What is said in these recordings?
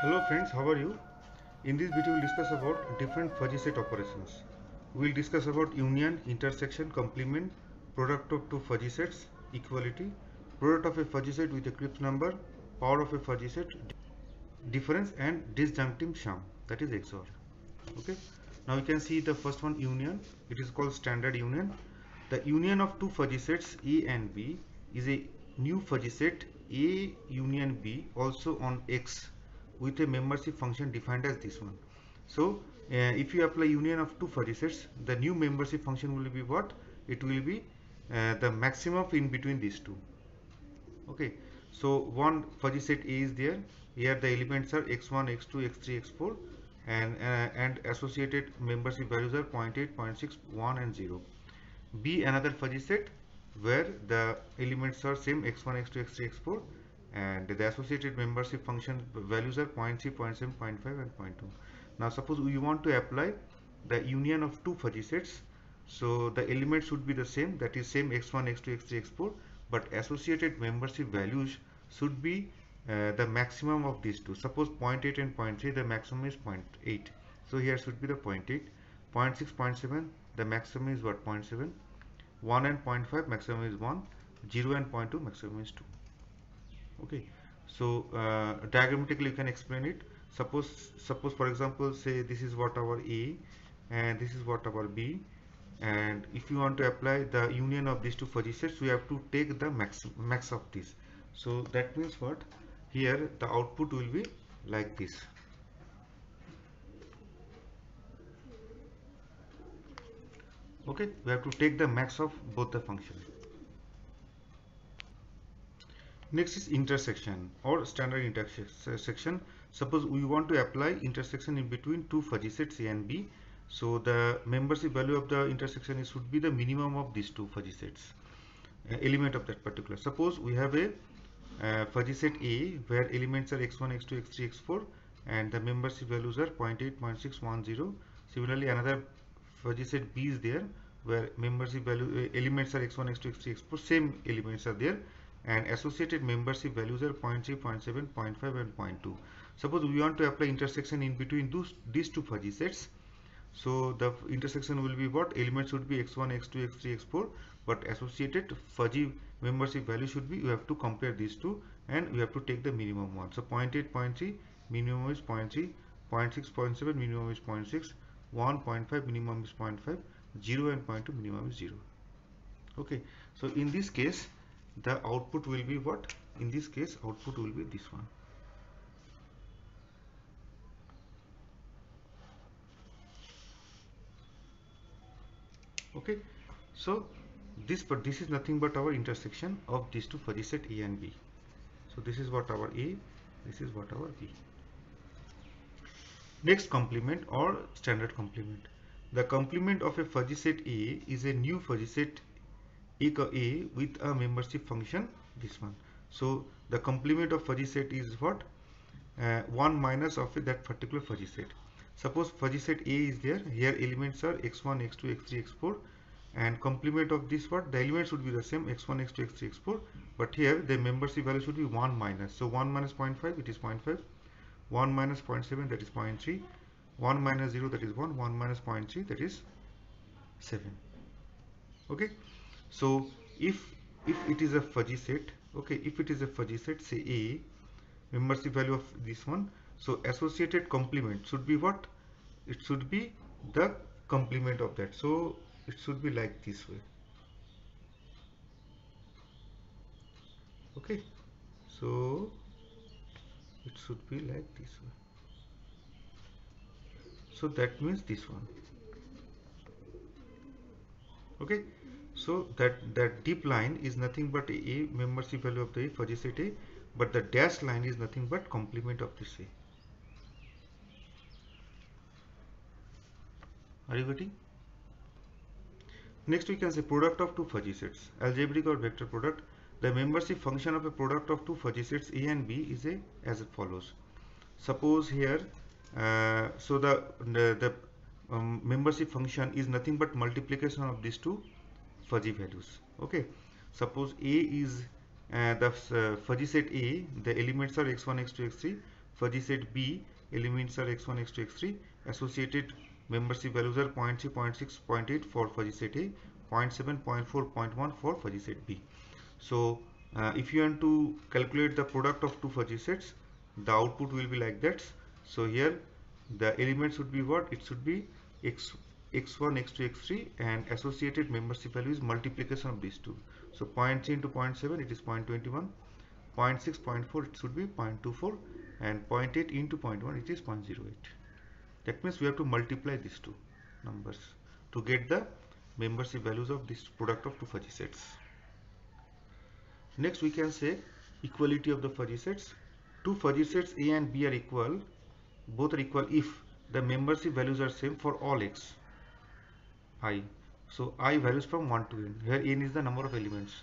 Hello friends, how are you? In this video we'll discuss about different fuzzy set operations. We'll discuss about union, intersection, complement, product of two fuzzy sets, equality, product of a fuzzy set with a crisp number, power of a fuzzy set, difference and disjunctive sum that is XOR. Okay. Now you can see the first one union. It is called standard union. The union of two fuzzy sets A and B is a new fuzzy set A union B also on X with a membership function defined as this one. So uh, if you apply union of two fuzzy sets, the new membership function will be what? It will be uh, the maximum in between these two. Okay. So one fuzzy set A is there. Here the elements are x1, x2, x3, x4 and uh, and associated membership values are 0 0.8, 0 0.6, 1 and 0. B another fuzzy set where the elements are same x1, x2, x3, x4 and the associated membership function values are 0 0.3, 0 0.7, 0 0.5 and 0.2. Now suppose we want to apply the union of two fuzzy sets. So the elements should be the same that is same x1, x2, x3, x4 but associated membership values should be uh, the maximum of these two. Suppose 0.8 and 0.3 the maximum is 0.8. So here should be the 0.8. 0.6, 0.7 the maximum is what 0.7. 1 and 0.5 maximum is 1. 0 and 0.2 maximum is 2 okay. So uh, diagrammatically you can explain it. Suppose suppose for example say this is what our a and this is what our b. And if you want to apply the union of these two fuzzy sets we have to take the max max of this. So that means what? Here the output will be like this. Okay. We have to take the max of both the functions Next is intersection or standard intersection. Suppose we want to apply intersection in between two fuzzy sets A and B. So the membership value of the intersection is, should be the minimum of these two fuzzy sets, uh, element of that particular. Suppose we have a uh, fuzzy set A where elements are x1, x2, x3, x4 and the membership values are 0 0.8, 0 0.6, 1, 0. Similarly another fuzzy set B is there where membership value uh, elements are x1, x2, x3, x4 same elements are there and associated membership values are 0 0.3, 0 0.7, 0.5 and 0.2. Suppose we want to apply intersection in between those, these two fuzzy sets. So the intersection will be what? Elements should be x1, x2, x3, x4 but associated fuzzy membership value should be, you have to compare these two and we have to take the minimum one. So 0 0.8, 0.3, minimum is 0 0.3, 0 0.6, 0.7, minimum is 0.6, 1, 0.5, minimum is 0.5, 0 and 0.2, minimum is 0. Okay, so in this case, the output will be what? In this case output will be this one. Okay. So this but this is nothing but our intersection of these two fuzzy set a and b. So this is what our a this is what our b. Next complement or standard complement. The complement of a fuzzy set a is a new fuzzy set with a membership function this one. So the complement of fuzzy set is what? Uh, 1 minus of that particular fuzzy set. Suppose fuzzy set a is there. Here elements are x1 x2 x3 x4 and complement of this what? The elements should be the same x1 x2 x3 x4 but here the membership value should be 1 minus. So 1 minus 0.5 it is 0.5 1 minus 0.7 that is 0.3 1 minus 0 that is 1 1 minus 0.3 that is 7 okay so if if it is a fuzzy set okay if it is a fuzzy set say a membership value of this one so associated complement should be what? It should be the complement of that. So it should be like this way. Okay. So it should be like this way. So that means this one. Okay so that that deep line is nothing but a membership value of the fuzzy set A but the dashed line is nothing but complement of this A. Are you getting? Next we can say product of two fuzzy sets, algebraic or vector product. The membership function of a product of two fuzzy sets A and B is a as it follows. Suppose here, uh, so the the, the um, membership function is nothing but multiplication of these two fuzzy values. Okay. Suppose a is uh, the uh, fuzzy set a the elements are x1 x2 x3 fuzzy set B elements are x1 x2 x3 associated membership values are 0 0.3 0 0.6 0.8 for fuzzy set A 0 0.7 0 0.4 0.1 for fuzzy set B. So uh, if you want to calculate the product of two fuzzy sets the output will be like that. So here the elements would be what? It should be x x1 x2 x3 and associated membership value is multiplication of these two. So 0.3 into 0.7 it is 0.21 0.6 0.4 it should be 0.24 and 0.8 into 0.1 it is 0.08 that means we have to multiply these two numbers to get the membership values of this product of two fuzzy sets. Next we can say equality of the fuzzy sets. Two fuzzy sets a and b are equal. Both are equal if the membership values are same for all x i. So i values from 1 to n. Here n is the number of elements.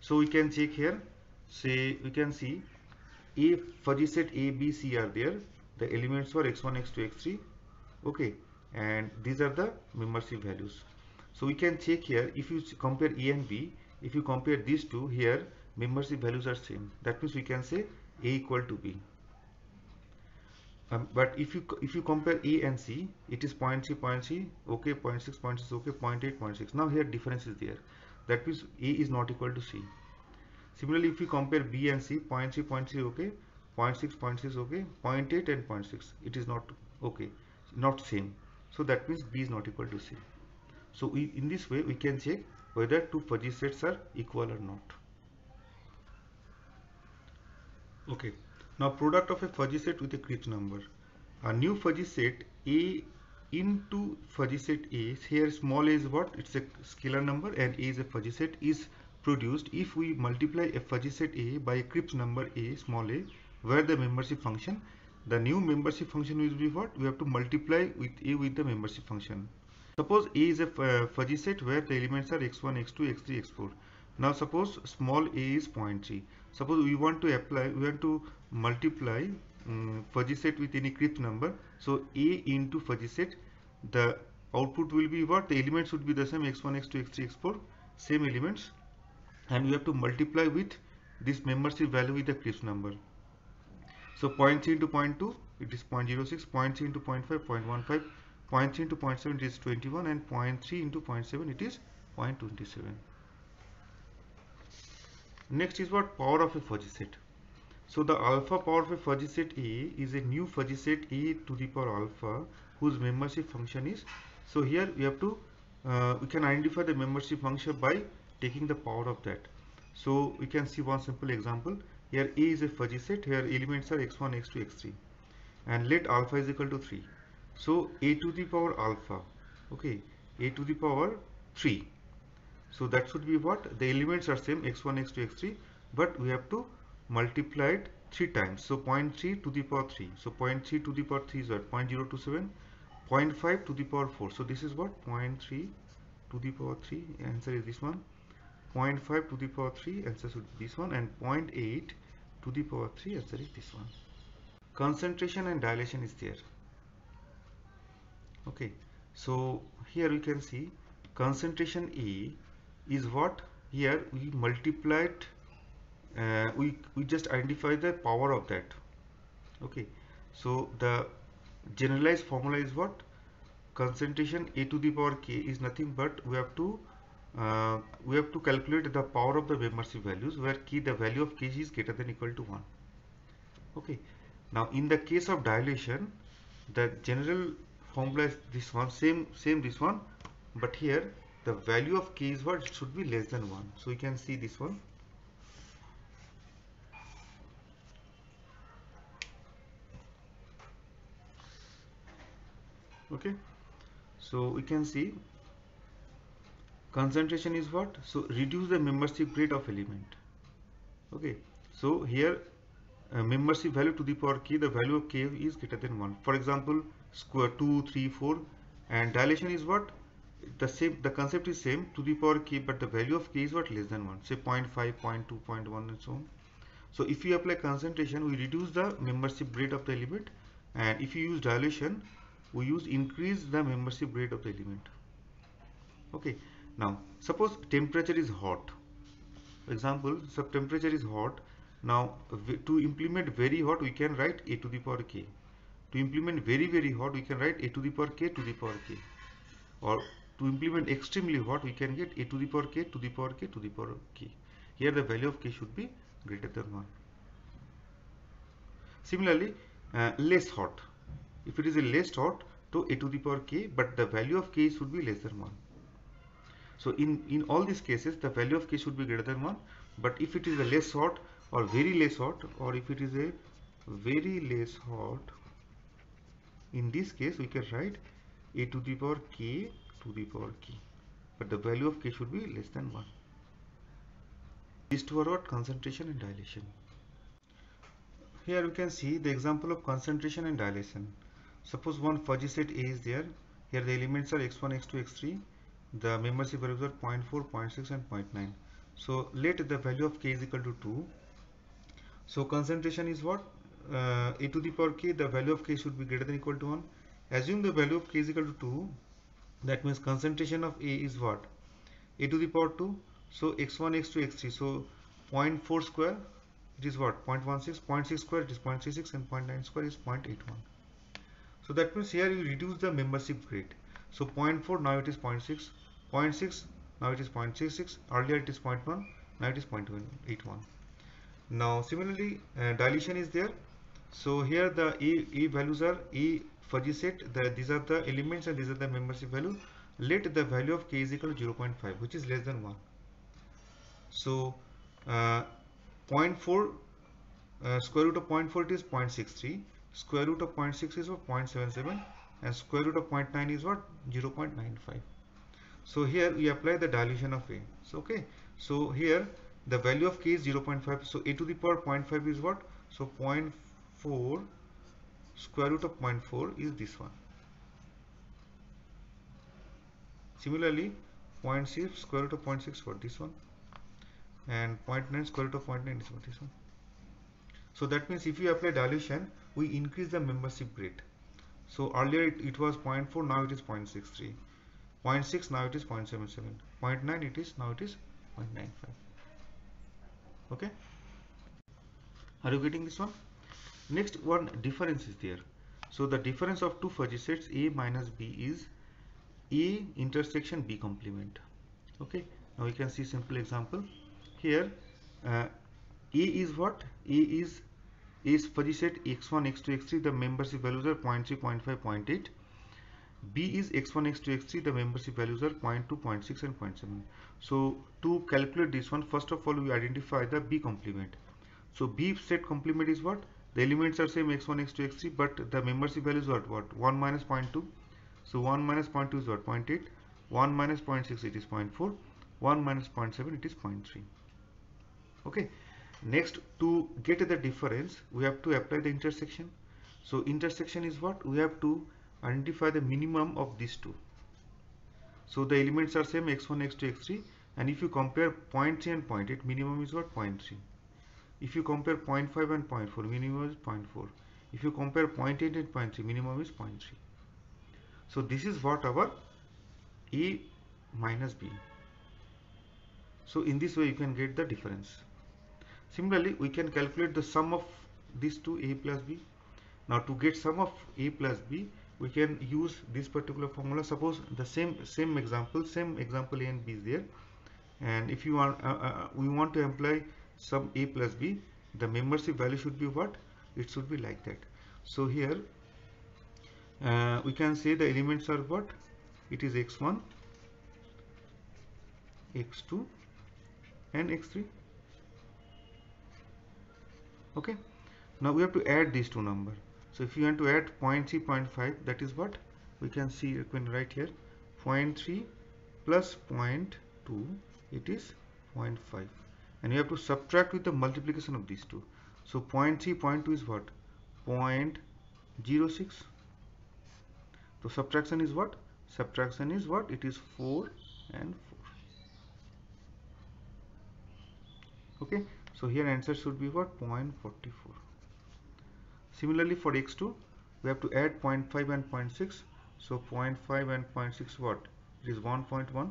So we can check here. Say we can see if fuzzy set a b c are there. The elements were x1 x2 x3 okay. And these are the membership values. So we can check here. If you compare a and b if you compare these two here membership values are same. That means we can say a equal to b um, but if you if you compare A and C it is 0.3 0.3 okay 0.6 0.6 okay 0.8 0.6 now here difference is there. That means A is not equal to C. Similarly if you compare B and C 0.3 0.3 okay 0.6 0.6 okay 0.8 and 0.6 it is not okay not same. So that means B is not equal to C. So we, in this way we can check whether two fuzzy sets are equal or not. Okay now product of a fuzzy set with a crisp number. A new fuzzy set A into fuzzy set A, here small a is what? It's a scalar number and A is a fuzzy set is produced if we multiply a fuzzy set A by a crisp number A small a where the membership function the new membership function will be what? We have to multiply with A with the membership function. Suppose A is a uh, fuzzy set where the elements are x1, x2, x3, x4. Now suppose small a is 0.3. Suppose we want to apply, we want to multiply um, fuzzy set with any crisp number. So a into fuzzy set, the output will be what? The elements would be the same x1, x2, x3, x4, same elements. And we have to multiply with this membership value with the crisp number. So 0.3 into 0.2, it is 0.06, 0.3 into 0.5, 0.15, 0.3 into 0.7 it is 21 and 0.3 into 0.7 it is 0.27. Next is what power of a fuzzy set. So the alpha power of a fuzzy set A is a new fuzzy set A to the power alpha whose membership function is. So here we have to uh, we can identify the membership function by taking the power of that. So we can see one simple example. Here A is a fuzzy set. Here elements are x1, x2, x3, and let alpha is equal to 3. So A to the power alpha. Okay, A to the power 3 so that should be what? The elements are same x1 x2 x3 but we have to multiply it three times. So 0.3 to the power 3 so 0.3 to the power 3 is what? 0.027 0.5 to the power 4 so this is what? 0.3 to the power 3 answer is this one. 0.5 to the power 3 answer should be this one. And 0.8 to the power 3 answer is this one. Concentration and dilation is there. Okay. So here we can see concentration E is what? Here we multiplied uh, we we just identify the power of that. Okay. So the generalized formula is what? Concentration a to the power k is nothing but we have to uh, we have to calculate the power of the membership values where k the value of k is greater than equal to 1 okay. Now in the case of dilation the general formula is this one same same this one but here the value of k is what should be less than 1 so you can see this one. Okay. So we can see concentration is what? So reduce the membership rate of element. Okay. So here uh, membership value to the power k the value of k is greater than 1 for example square 2 3 4 and dilation is what the same the concept is same to the power k but the value of k is what? Less than 1 say 0 0.5 0 0.2 0 0.1 and so on. So if you apply concentration we reduce the membership rate of the element. And if you use dilation we use increase the membership rate of the element. Okay. Now suppose temperature is hot. For example so temperature is hot. Now to implement very hot we can write a to the power k. To implement very very hot we can write a to the power k to the power k. Or to implement extremely hot we can get a to the power k to the power k to the power k. Here the value of k should be greater than 1 similarly uh, less hot. If it is a less hot to a to the power k but the value of k should be less than 1 so in in all these cases the value of k should be greater than 1 but if it is a less hot or very less hot or if it is a very less hot in this case we can write a to the power k to the power k but the value of k should be less than 1 these two are what? Concentration and dilation. Here we can see the example of concentration and dilation. Suppose one fuzzy set A is there. Here the elements are x1 x2 x3 the membership values are 0 0.4 0 0.6 and 0.9 so let the value of k is equal to 2 so concentration is what? Uh, a to the power k the value of k should be greater than equal to 1 assume the value of k is equal to 2 that means concentration of a is what? A to the power 2 so x1 x2 x3 so 0.4 square it is what? 0.16 0.6 square it is 0.36 and 0.9 square is 0.81 so that means here you reduce the membership grade so 0.4 now it is 0.6 0.6 now it is 0.66 earlier it is 0.1 now it is 0.81 now similarly uh, dilation is there. So here the a, a values are a fuzzy set the, these are the elements and these are the membership value. Let the value of k is equal to 0.5 which is less than 1 so uh, 0.4 uh, square root of 0.4 it is 0.63 square root of 0.6 is what? 0.77 and square root of 0.9 is what? 0.95 so here we apply the dilation of a. So okay. So here the value of k is 0.5 so a to the power 0.5 is what? So 0.4 square root of 0.4 is this one. Similarly 0.6 square root of 0.6 for this one. And 0.9 square root of 0.9 is for this one. So that means if you apply dilation we increase the membership grade. so earlier it, it was 0.4 now it is 0.63 0.6 now it is 0.77 0.9 it is now it is 0.95 okay? Are you getting this one next one difference is there. So the difference of two fuzzy sets a minus b is a intersection b complement. Okay? Now we can see simple example. Here uh, a is what? A is is fuzzy set x1 x2 x3 the membership values are 0 0.3 0 0.5 0.8 b is x1 x2 x3 the membership values are 0 0.2 0.6 and 0.7 so to calculate this one first of all we identify the b complement. So b set complement is what the elements are same x1 x2 x3 but the membership values are what? 1 minus 0.2 so 1 minus 0.2 is what? 0.8 1 minus 0.6 it is 0.4 1 minus 0.7 it is 0.3 okay. Next to get the difference we have to apply the intersection. So intersection is what? We have to identify the minimum of these two. So the elements are same x1 x2 x3 and if you compare 0.3 and 0.8 minimum is what? 0.3 if you compare 0.5 and 0.4 minimum is 0.4 if you compare 0.8 and 0.3 minimum is 0.3 so this is what our a minus b. So in this way you can get the difference. Similarly, we can calculate the sum of these two a plus b. Now to get sum of a plus b, we can use this particular formula. Suppose the same same example, same example a and b is there, and if you want, uh, uh, we want to apply sum a plus b, the membership value should be what? It should be like that. So here uh, we can say the elements are what? It is x1, x2, and x3 okay now we have to add these two numbers so if you want to add 0.3 0.5 that is what we can see you can write here 0.3 plus 0.2 it is 0.5 and you have to subtract with the multiplication of these two. So 0.3 0.2 is what? 0.06 so subtraction is what? Subtraction is what? It is 4 and 4 okay? So here answer should be what? 0.44 similarly for x2 we have to add 0.5 and 0.6 so 0.5 and 0.6 what? It is 1.1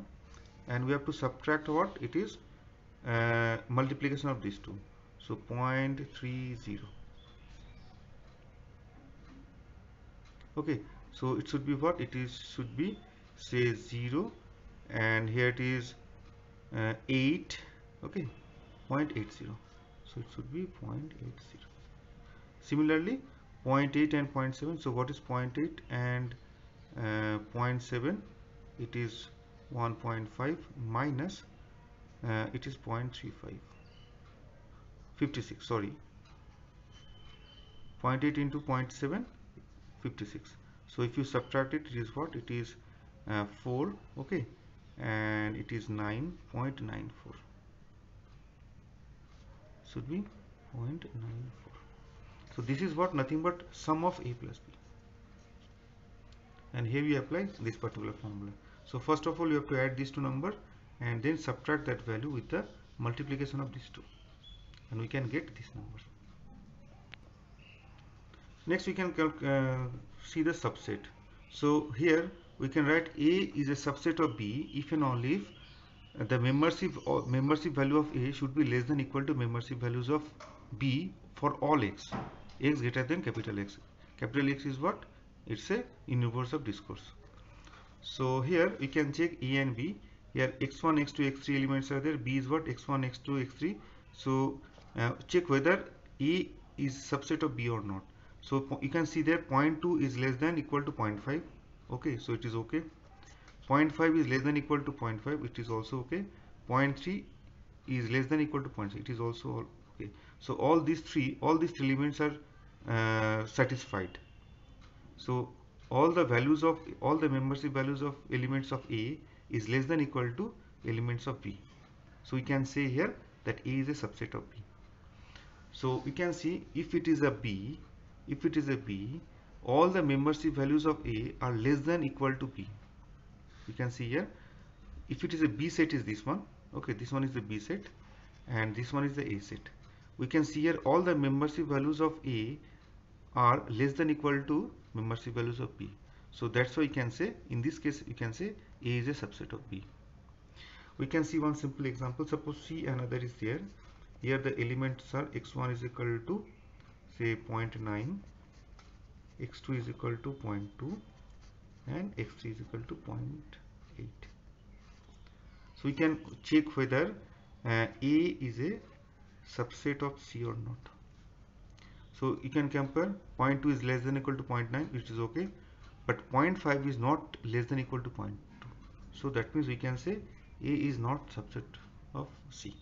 and we have to subtract what? It is uh, multiplication of these two. So 0.30 okay so it should be what? It is should be say 0 and here it is uh, 8 okay 0.80 so it should be 0.80 similarly 0.8 and 0.7 so what is 0.8 and uh, 0.7 it is 1.5 minus uh, it is 0.35 56 sorry. 0.8 into 0.7 56 so if you subtract it it is what? It is uh, 4 okay. And it is 9.94 should be 0.94 so this is what? Nothing but sum of a plus b. And here we apply this particular formula. So first of all you have to add these two numbers and then subtract that value with the multiplication of these two. And we can get this number next we can uh, see the subset. So here we can write a is a subset of b if and only if the membership or membership value of a should be less than equal to membership values of b for all x. X greater than capital x. Capital x is what? It's a universe of discourse. So here we can check a and b here x1 x2 x3 elements are there. B is what? X1 x2 x3 so uh, check whether a is subset of b or not. So you can see there 0.2 is less than equal to 0.5 okay so it is okay. 0.5 is less than equal to 0.5 it is also okay. 0.3 is less than equal to 0.6 it is also okay. So all these three all these three elements are uh, satisfied. So all the values of all the membership values of elements of A is less than equal to elements of B. So we can say here that A is a subset of B. So we can see if it is a B, if it is a B, all the membership values of A are less than equal to B. You can see here, if it is a B set is this one, okay, this one is the B set and this one is the A set. We can see here all the membership values of A are less than equal to membership values of B. So that's why you can say in this case you can say A is a subset of B. We can see one simple example. Suppose C another is there. Here the elements are x1 is equal to say 0.9, x2 is equal to 0.2 and x3 is equal to 0.8. So we can check whether uh, A is a subset of C or not so you can compare 0.2 is less than equal to 0.9 which is okay but 0.5 is not less than equal to 0.2 so that means we can say a is not subset of c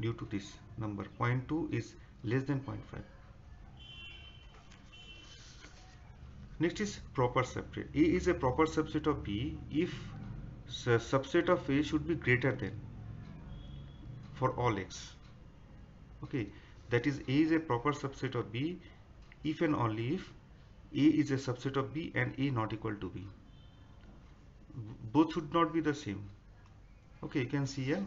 due to this number. 0.2 is less than 0.5 next is proper subset a is a proper subset of b if subset of a should be greater than for all x. Okay that is A is a proper subset of B if and only if A is a subset of B and A not equal to B. Both should not be the same. Okay, you can see here.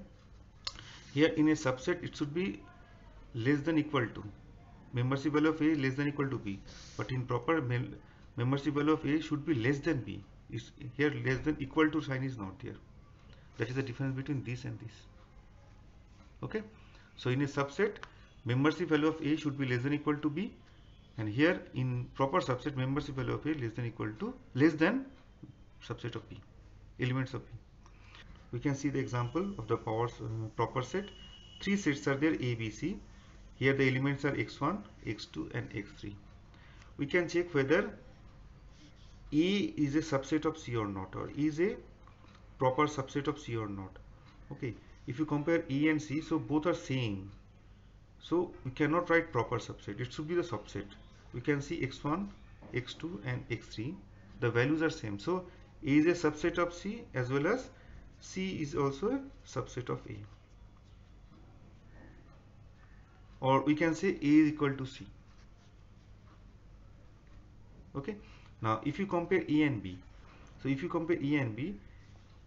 Here in a subset it should be less than equal to. Membership value of A less than equal to B. But in proper membership value of A should be less than B. Is here less than equal to sign is not there. That is the difference between this and this. Okay. So in a subset membership value of A should be less than equal to B and here in proper subset membership value of A less than equal to less than subset of B elements of B. We can see the example of the powers uh, proper set. Three sets are there A, B, C. Here the elements are x1, x2 and x3. We can check whether A is a subset of C or not or is a proper subset of C or not. Okay, if you compare E and C, so both are same so we cannot write proper subset. It should be the subset. We can see x1, x2 and x3. The values are same. So A is a subset of C as well as C is also a subset of A. Or we can say A is equal to C. Okay. Now if you compare A and B. So if you compare A and B,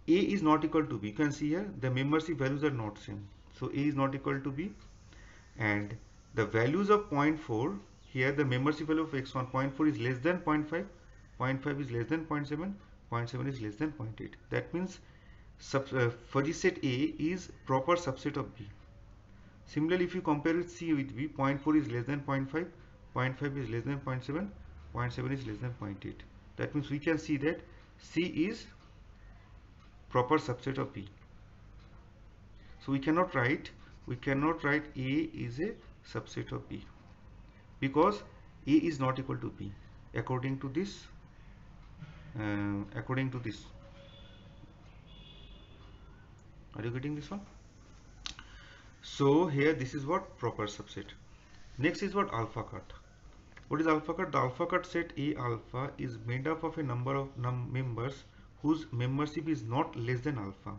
A is not equal to B. You can see here the membership values are not same. So A is not equal to B and the values of 0.4 here the membership value of x1 0.4 is less than 0.5 0.5 is less than 0.7 0.7 is less than 0.8 that means sub, uh, fuzzy set A is proper subset of B Similarly, if you compare with C with B, 0.4 is less than 0.5, 0.5 is less than 0.7, 0.7 is less than 0.8. That means we can see that C is proper subset of B. So we cannot write, we cannot write A is a subset of B because A is not equal to B according to this, Uh, according to this. Are you getting this one? So here this is what proper subset. Next is what alpha cut. What is alpha cut? The alpha cut set A alpha is made up of a number of num members whose membership is not less than alpha.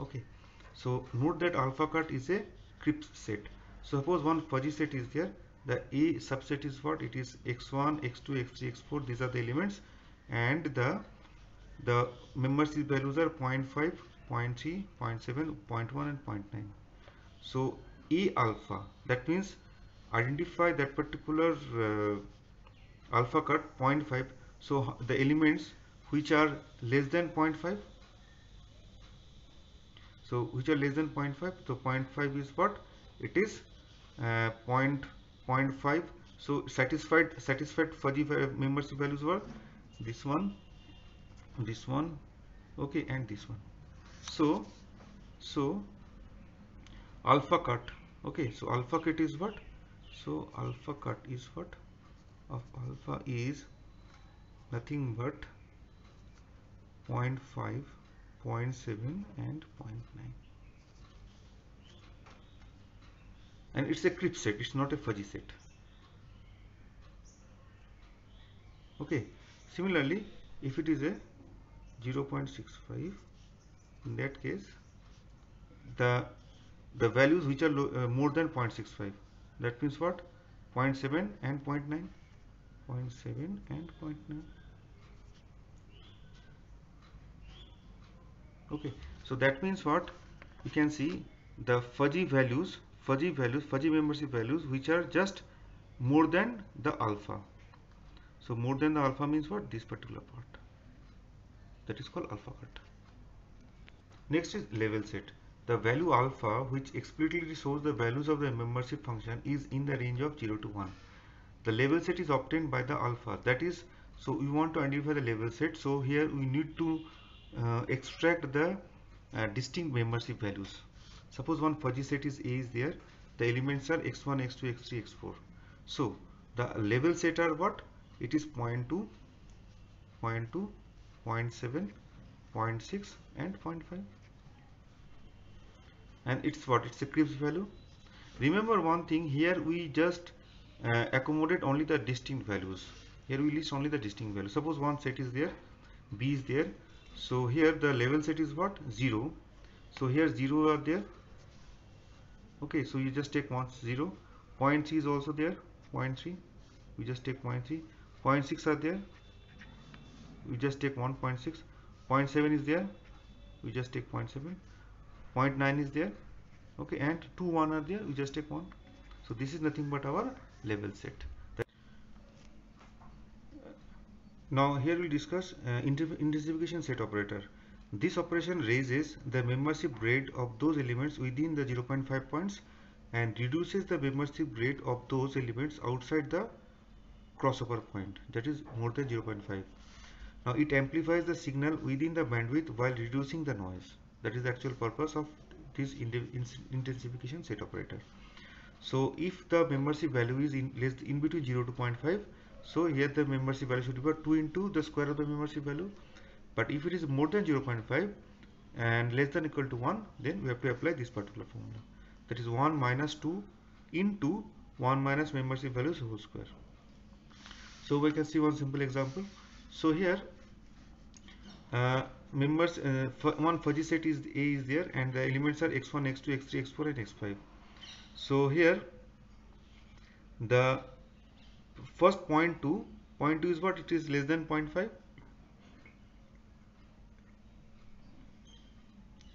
Okay. So note that alpha cut is a crisp set. Suppose one fuzzy set is there. The A subset is what? It is x1, x2, x3, x4. These are the elements, and the the membership values are 0 0.5, 0 0.3, 0 0.7, 0 0.1, and 0.9. So A alpha. That means identify that particular uh, alpha cut 0.5 so the elements which are less than 0.5 so which are less than 0.5 so 0.5 is what it is uh, 0.5 so satisfied satisfied fuzzy membership values were this one this one okay and this one. So so alpha cut okay so alpha cut is what? So alpha cut is what? Of alpha is nothing but 0 0.5 0 0.7 and 0.9 and it's a crisp set it's not a fuzzy set. Okay similarly if it is a 0.65 in that case the the values which are uh, more than 0.65 that means what? 0.7 and 0.9 0.7 and 0.9 okay so that means what? You can see the fuzzy values fuzzy values fuzzy membership values which are just more than the alpha so more than the alpha means what? This particular part. That is called alpha cut. Next is level set. The value alpha which explicitly shows the values of the membership function is in the range of 0 to 1 the level set is obtained by the alpha. That is so we want to identify the level set. So here we need to uh, extract the uh, distinct membership values. Suppose one fuzzy set is a is there. The elements are x1 x2 x3 x4 so the level set are what it is 0 0.2 0 0.2 0 0.7 0.6 and 0.5 and it's what? It's a crisp value. Remember one thing here we just uh, accommodate only the distinct values. Here we list only the distinct values. Suppose one set is there b is there. So here the level set is what? 0 so here 0 are there. Okay so you just take one 0 0.3 is also there 0.3 we just take 0.3 0.6 are there. We just take 1.6 0.7 is there. We just take 0.7 0.9 is there. Okay and 2 1 are there. We just take 1 so this is nothing but our level set. Now here we discuss uh, intensification set operator. This operation raises the membership grade of those elements within the 0.5 points and reduces the membership grade of those elements outside the crossover point that is more than 0.5 now it amplifies the signal within the bandwidth while reducing the noise. That is the actual purpose of this intensification set operator. So if the membership value is in less in between 0 to 0.5 so here the membership value should be 2 into the square of the membership value. But if it is more than 0.5 and less than equal to 1 then we have to apply this particular formula. That is 1 minus 2 into 1 minus membership values whole square so we can see one simple example. So here uh, members uh, one fuzzy set is a is there and the elements are x1 x2 x3 x4 and x5 so here the first point 2 point 2 is what? It is less than 0.5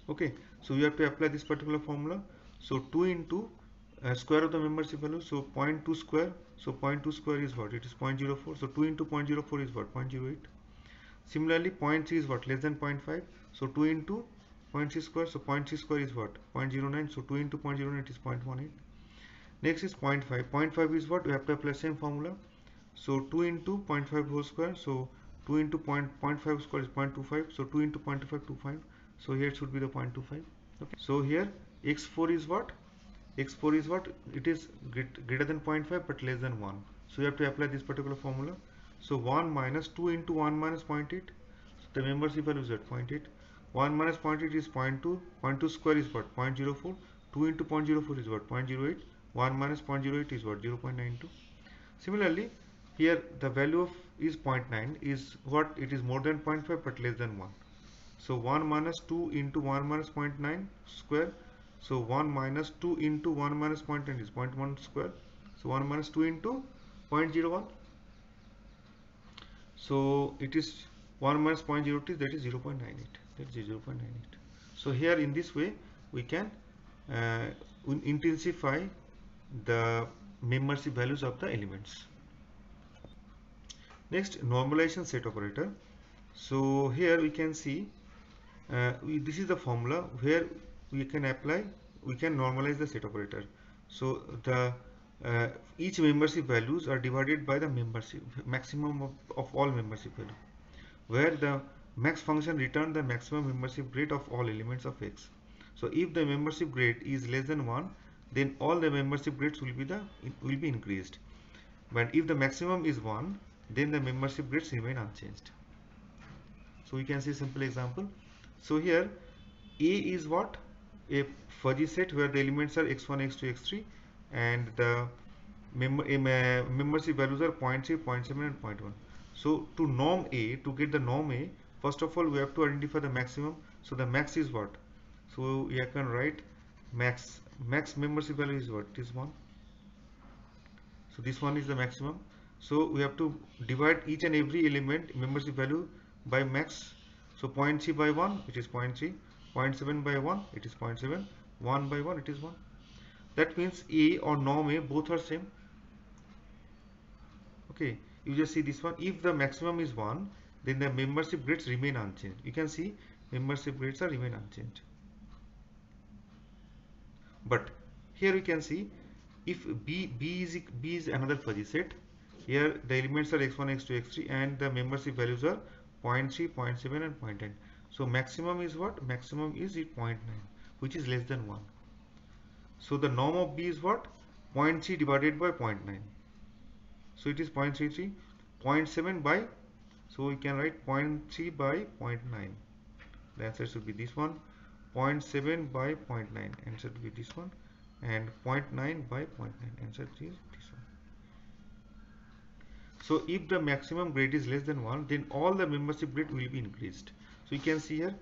okay. So you have to apply this particular formula. So 2 into uh, square of the membership value. So 0.2 square so 0.2 square is what? It is 0.04 so 2 into 0.04 is what? 0.08 Similarly, 0.3 is what? Less than 0.5. So 2 into 0.6 square. So 0.6 square is what? 0.09 so 2 into 0.09 is 0.18 next is 0.5 0.5 is what? We have to apply same formula. So 2 into 0.5 whole square. So 2 into 0.5 square is 0.25 so 2 into 0.25 25 so here should be the 0.25 okay. So here x4 is what x4 is what? It is greater than 0.5 but less than 1 so you have to apply this particular formula. So 1 minus 2 into 1 minus 0.8 so the membership value is at 0.8 1 minus 0.8 is 0.2 0.2 square is what? 0.04 2 into 0.04 is what? 0.08 1 minus 0.08 is what? 0.92 similarly here the value of is 0.9 is what? It is more than 0.5 but less than 1 so 1 minus 2 into 1 minus 0.9 square so 1 minus 2 into 1 minus 0.9 is 0.1 square. So 1 minus 2 into 0.01 so it is 1 minus 0.02 that is 0.98 that is 0.98 so here in this way we can uh, intensify the membership values of the elements. Next normalization set operator. So here we can see uh, we, this is the formula where we can apply we can normalize the set operator. So the uh, each membership values are divided by the membership maximum of, of all membership value where the max function return the maximum membership grade of all elements of x. So if the membership grade is less than 1 then all the membership grades will be the will be increased. But if the maximum is 1 then the membership grades remain unchanged. So we can see simple example. So here a is what a fuzzy set where the elements are x1 x2 x3 and the member, membership values are 0 0.3 0 0.7 and 0.1 so to norm a to get the norm a first of all we have to identify the maximum. So the max is what? So we can write max max membership value is what? This one. So this one is the maximum. So we have to divide each and every element membership value by max. So 0.3 by 1 it is 0.3 0.7 by 1 it is 0.7 1 by 1 it is 1 that means a or norm a both are same. Okay you just see this one. If the maximum is 1 then the membership grades remain unchanged. You can see membership grades are remain unchanged. But here we can see if b b is b is another fuzzy set here the elements are x1 x2 x3 and the membership values are 0 0.3 0 0.7 and 0 0.10 so maximum is what? Maximum is 0.9 which is less than 1 so the norm of b is what? 0.3 divided by 0.9 so it is 0.33 0.7 by so we can write 0.3 by 0.9 the answer should be this one 0.7 by 0.9 answer to be this one and 0.9 by 0.9 answer is this one. So if the maximum grade is less than 1 then all the membership grade will be increased so you can see here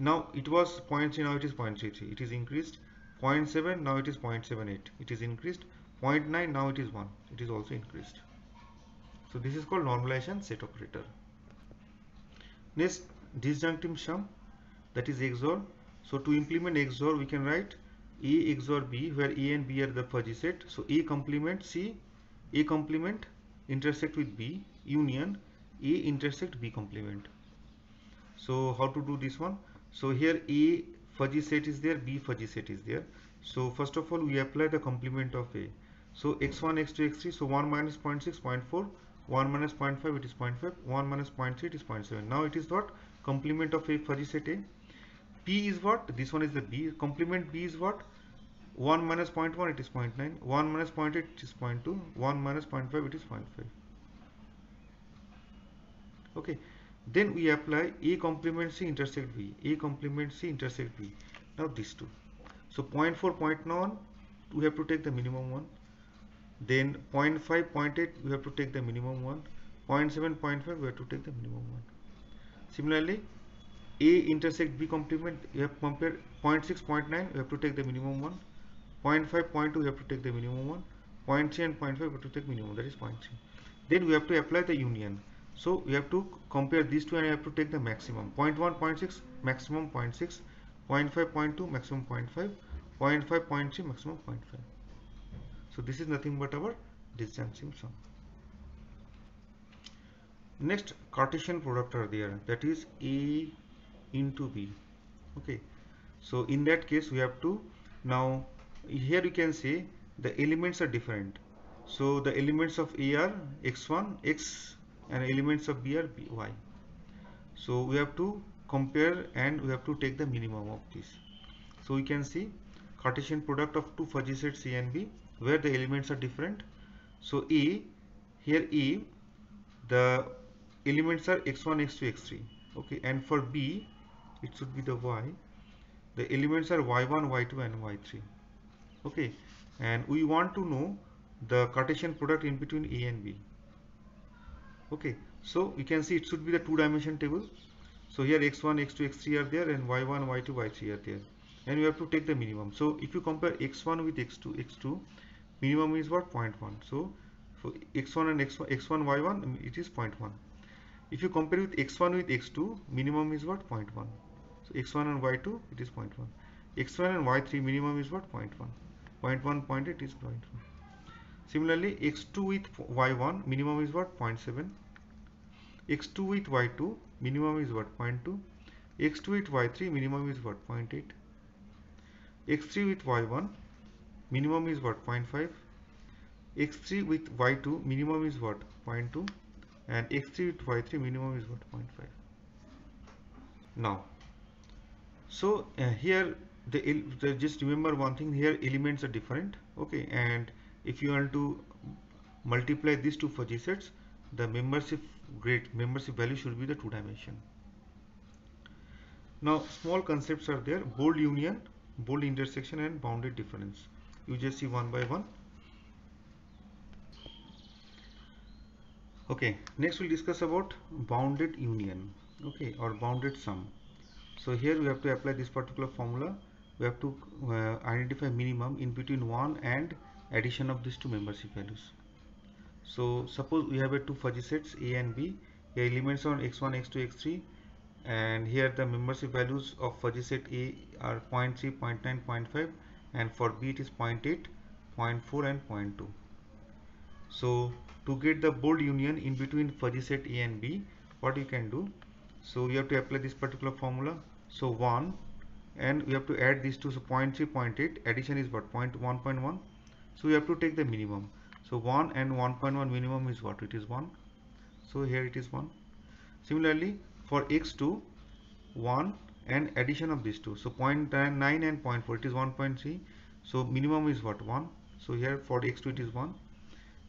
now it was 0.3 now it is 0.33 it is increased. 0.7 now it is 0.78 it is increased. 0.9 now it is 1 it is also increased. So this is called normalization set operator. Next disjunctive sum that is XOR so to implement XOR we can write A XOR B where A and B are the fuzzy set. So A complement C A complement intersect with B union A intersect B complement so how to do this one? So here A fuzzy set is there B fuzzy set is there. So first of all we apply the complement of A. So x1 x2 x3 so 1 minus 0.6 0.4 1 minus 0.5 it is 0.5 1 minus 0.3 it is 0.7 now it is what? Complement of a fuzzy set A. P is what? This one is the B. Complement B is what? 1 minus 0.1 it is 0.9 1 minus 0.8 it is 0.2 1 minus 0.5 it is 0.5 okay then we apply A complement C intersect B A complement C intersect B. Now these two. So 0.4 0.9 we have to take the minimum one. Then 0.5 0.8 we have to take the minimum one. 0.7 0.5 we have to take the minimum one. Similarly a intersect b complement you have compared 0.6 0.9 we have to take the minimum one. 0.5 0.2 we have to take the minimum one. 0.3 and 0.5 we have to take minimum. That is 0.3 then we have to apply the union so we have to compare these two and we have to take the maximum 0.1 0.6 maximum 0.6 0.5 0.2 maximum 0.5 0.5 0.3 maximum 0.5 so this is nothing but our disjunctive sum. Next Cartesian product are there that is A into B. Okay. so in that case we have to now here you can see the elements are different so the elements of a are x1 x and elements of b are b, y. So we have to compare and we have to take the minimum of this. So we can see Cartesian product of two fuzzy sets A and B where the elements are different. So E, here E, the elements are x1 x2 x3 okay? And for B it should be the Y. The elements are y1 y2 and y3 okay? And we want to know the Cartesian product in between A and B okay so we can see it should be the two dimension table. So here x1 x2 x3 are there and y1 y2 y3 are there. And we have to take the minimum. So if you compare x1 with x2 x2 minimum is what? 0.1 so for x1 and x1 x1 y1 it is 0.1 if you compare with x1 with x2 minimum is what? 0.1 so x1 and y2 it is 0.1 x1 and y3 minimum is what? 0.1 0.1 0.8 is 0.1 similarly x2 with y1 minimum is what? 0.7 x2 with y2 minimum is what 0.2 x2 with y3 minimum is what 0.8 x3 with y1 minimum is what 0.5 x3 with y2 minimum is what 0.2 and x3 with y3 minimum is what 0.5 now so uh, here the, the just remember one thing here elements are different okay? And if you want to multiply these two fuzzy sets the membership grade membership value should be the two dimension. Now small concepts are there. Bold union bold intersection and bounded difference. You just see one by one. Okay next we'll discuss about bounded union okay or bounded sum. So here we have to apply this particular formula. We have to uh, identify minimum in between 1 and addition of these two membership values so suppose we have a two fuzzy sets a and b. The elements on x1 x2 x3 and here the membership values of fuzzy set A are 0 0.3, 0 0.9, 0 0.5 and for B it is 0 0.8, 0 0.4 and 0 0.2. So to get the bold union in between fuzzy set A and B what you can do? So you have to apply this particular formula. So 1 and we have to add these two. So 0 0.3, 0 0.8 addition is what? 0 0.1.1 so we have to take the minimum so 1 and 1.1 minimum is what? It is 1 so here it is 1 similarly for x2 1 and addition of these two. So 0.9 and 0.4 it is 1.3 so minimum is what? 1 so here for x2 it is 1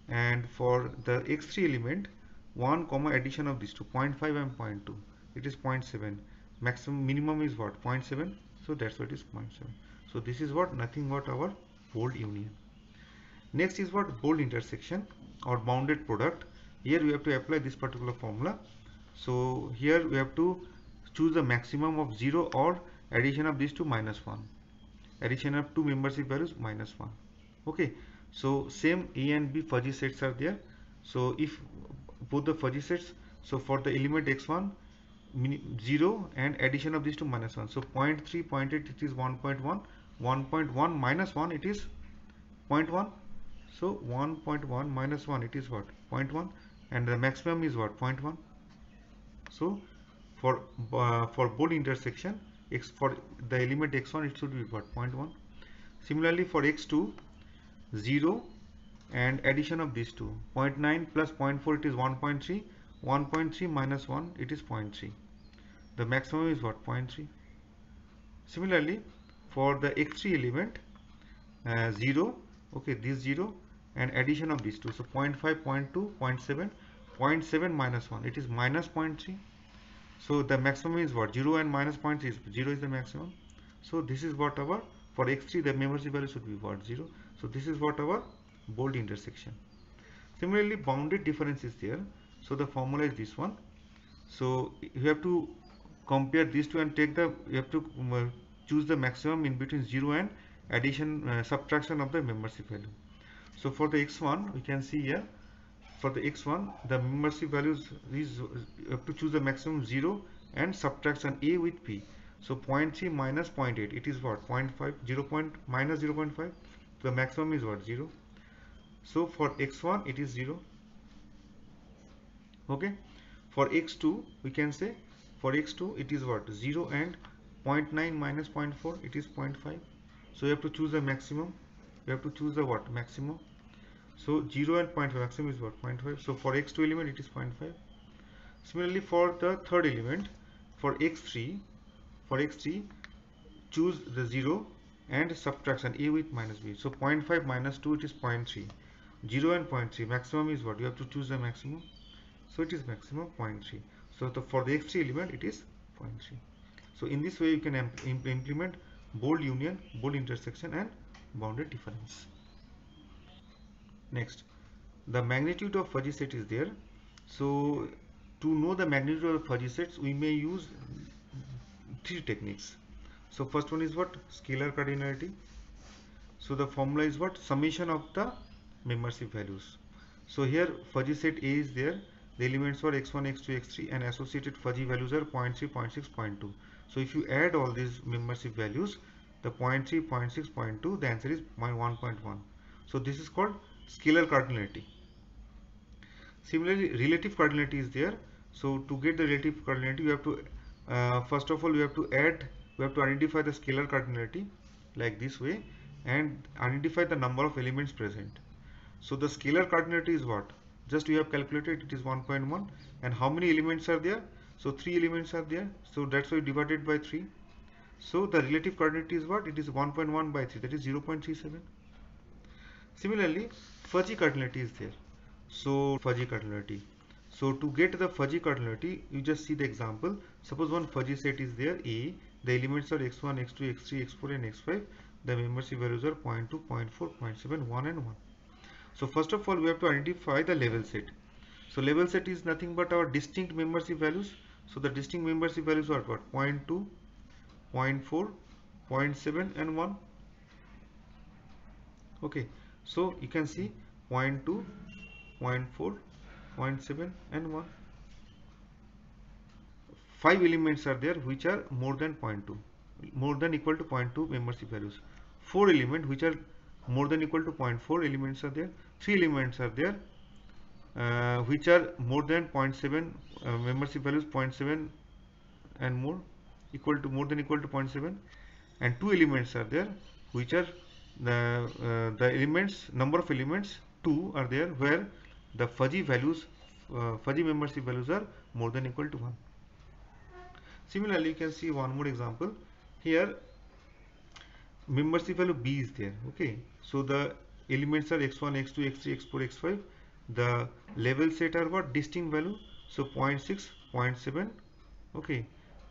and for the x3 element 1 comma addition of these two 0.5 and 0.2 it is 0.7 maximum minimum is what? 0.7 so that's what is 0.7 so this is what? Nothing but our bold union next is what? Bold intersection or bounded product. Here we have to apply this particular formula. So here we have to choose the maximum of 0 or addition of these two minus 1 addition of two membership values minus 1 okay. So same a and b fuzzy sets are there. So if both the fuzzy sets so for the element x1 0 and addition of these two minus 1 so 0 0.3 0 0.8 it is 1.1 1.1 minus 1 it is 0.1 so 1.1 minus 1 it is what? 0.1 and the maximum is what? 0.1 so for uh, for bold intersection x for the element x1 it should be what? 0.1 similarly for x2 0 and addition of these two. 0.9 plus 0.4 it is 1.3 1.3 minus 1 it is 0.3 the maximum is what? 0.3 similarly for the x3 element uh, 0 okay this 0 and addition of these two. So 0.5 0.2 0.7 0.7 minus 1 it is minus 0.3 so the maximum is what? 0 and minus 0.3 is 0 is the maximum. So this is what our for x3 the membership value should be what? 0 so this is what our bold intersection. Similarly bounded difference is there. So the formula is this one. So you have to compare these two and take the you have to um, choose the maximum in between 0 and addition uh, subtraction of the membership value so for the x1 we can see here for the x1 the membership values is have to choose the maximum 0 and subtraction a with p. So 0.3 minus 0.8 it is what? 0.5 0 point minus 0 0.5 the maximum is what? 0 so for x1 it is 0 okay? For x2 we can say for x2 it is what? 0 and 0.9 minus 0.4 it is 0.5 so you have to choose the maximum you have to choose the what maximum. So 0 and 0.5 maximum is what? 0.5 so for x2 element it is 0.5 similarly for the third element for x3 for x3 choose the 0 and subtraction a with minus b. So 0.5 minus 2 it is 0.3 0 and 0.3 maximum is what? You have to choose the maximum. So it is maximum 0.3 so the, for the x3 element it is 0.3 so in this way you can implement bold union bold intersection and bounded difference. Next the magnitude of fuzzy set is there. So to know the magnitude of fuzzy sets we may use three techniques. So first one is what? Scalar cardinality. So the formula is what? Summation of the membership values. So here fuzzy set a is there. The elements are x1 x2 x3 and associated fuzzy values are 0.3 0.6 0.2 so if you add all these membership values the 0.3 0.6 0.2 the answer is 1.1 so this is called scalar cardinality. Similarly relative cardinality is there. So to get the relative cardinality you have to uh, first of all we have to add we have to identify the scalar cardinality like this way and identify the number of elements present. So the scalar cardinality is what? Just we have calculated it is 1.1 and how many elements are there? So three elements are there. So that's why divided by 3 so the relative cardinality is what? It is 1.1 by 3 that is 0.37 similarly fuzzy cardinality is there. So fuzzy cardinality so to get the fuzzy cardinality you just see the example. Suppose one fuzzy set is there a the elements are x1 x2 x3 x4 and x5 the membership values are 0 0.2 0 0.4 0 0.7 1 and 1 so first of all we have to identify the level set. So level set is nothing but our distinct membership values. So the distinct membership values are what? 0 0.2 0 0.4 0.7 and 1 okay so you can see 0 0.2 0 0.4 0.7 and 1 five elements are there which are more than 0.2 more than equal to 0.2 membership values. Four elements which are more than equal to 0.4 elements are there. Three elements are there uh, which are more than 0.7 uh, membership values 0.7 and more equal to more than equal to 0.7 and two elements are there which are the uh, the elements number of elements two are there where the fuzzy values uh, fuzzy membership values are more than equal to 1 similarly you can see one more example. Here membership value b is there okay? So the elements are x1 x2 x3 x4 x5 the level set are what? Distinct value. So 0 0.6 0 0.7 okay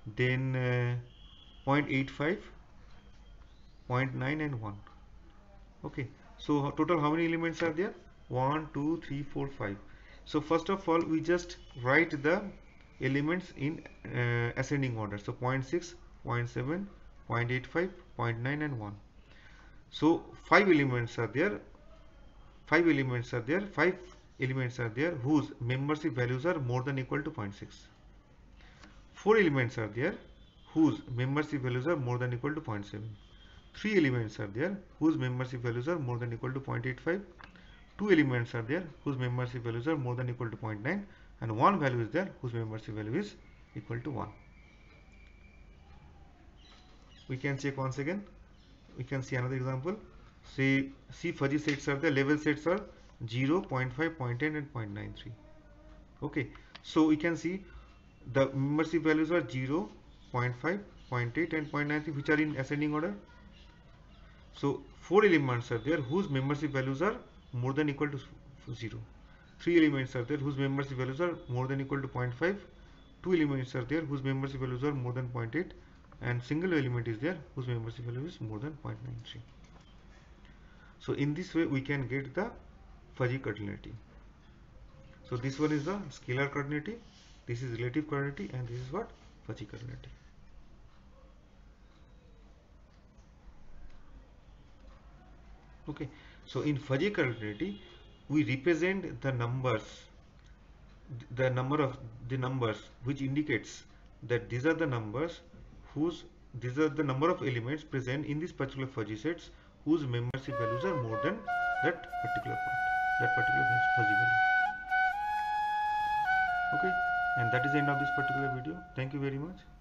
then uh, 0.85 0.9 and 1 okay. So total how many elements are there? 1 2 3 4 5 so first of all we just write the elements in uh, ascending order. So 0 0.6 0 0.7 0.85 0.9 and 1 so five elements are there. Five elements are there. Five elements are there whose membership values are more than equal to 0.6 four elements are there whose membership values are more than equal to 0.7 three elements are there whose membership values are more than equal to 0.85 two elements are there whose membership values are more than equal to 0.9 and one value is there whose membership value is equal to 1 we can check once again. We can see another example. Say see fuzzy sets are the level sets are 0 0.5 0.10 and 0.93 okay. So we can see the membership values are 0 0.5 0.8 and 0.93 which are in ascending order. So four elements are there whose membership values are more than equal to 0 three elements are there whose membership values are more than equal to 0.5 two elements are there whose membership values are more than 0.8 and single element is there whose membership value is more than 0.93 so in this way we can get the fuzzy cardinality. So this one is the scalar cardinality this is relative cardinality and this is what? Fuzzy cardinality okay. So in fuzzy cardinality we represent the numbers the number of the numbers which indicates that these are the numbers whose these are the number of elements present in this particular fuzzy sets whose membership values are more than that particular part that particular fuzzy value. Okay and that is the end of this particular video. Thank you very much